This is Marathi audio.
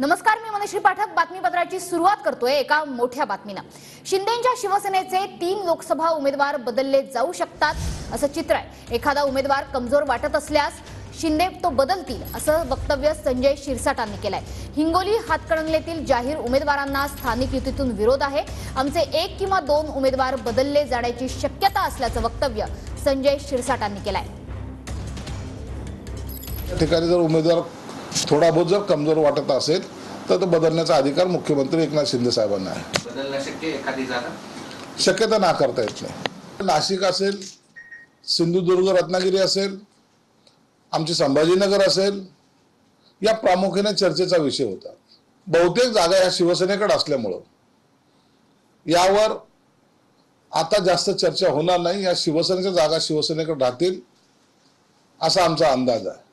नमस्कार मी मनश्री पाठक. बातमीपत्राची सुरुवात करतोय एका मोठ्या बातमीनं. शिंदेच्या शिवसेनेचे तीन लोकसभा उमेदवार बदलले जाऊ शकतात असं चित्र आहे. एखादा उमेदवार कमजोर वाटत असल्यास शिंदे तो बदलतील असं वक्तव्य संजय शिरसाटांनी केलंय. हिंगोली हातकणंगलेतील जाहीर उमेदवारांना स्थानिक युतीतून विरोध आहे. आमचे एक किंवा दोन उमेदवार बदलले जाण्याची शक्यता असल्याचं वक्तव्य संजय शिरसाटांनी केलंय. ठिकाणी जर उमेदवार थोडा बहुत जर कमजोर वाटत असेल तर तो बदलण्याचा अधिकार मुख्यमंत्री एकनाथ शिंदे साहेबांना आहे. शक्यता नाकारता येत नाही. नाशिक असेल सिंधुदुर्ग रत्नागिरी असेल आमची संभाजीनगर असेल या प्रामुख्याने चर्चेचा विषय होता. बहुतेक जागा या शिवसेनेकडे असल्यामुळं. यावर आता जास्त चर्चा होणार नाही या शिवसेनेच्या जागा शिवसेनेकडे राहतील असा आमचा अंदाज आहे.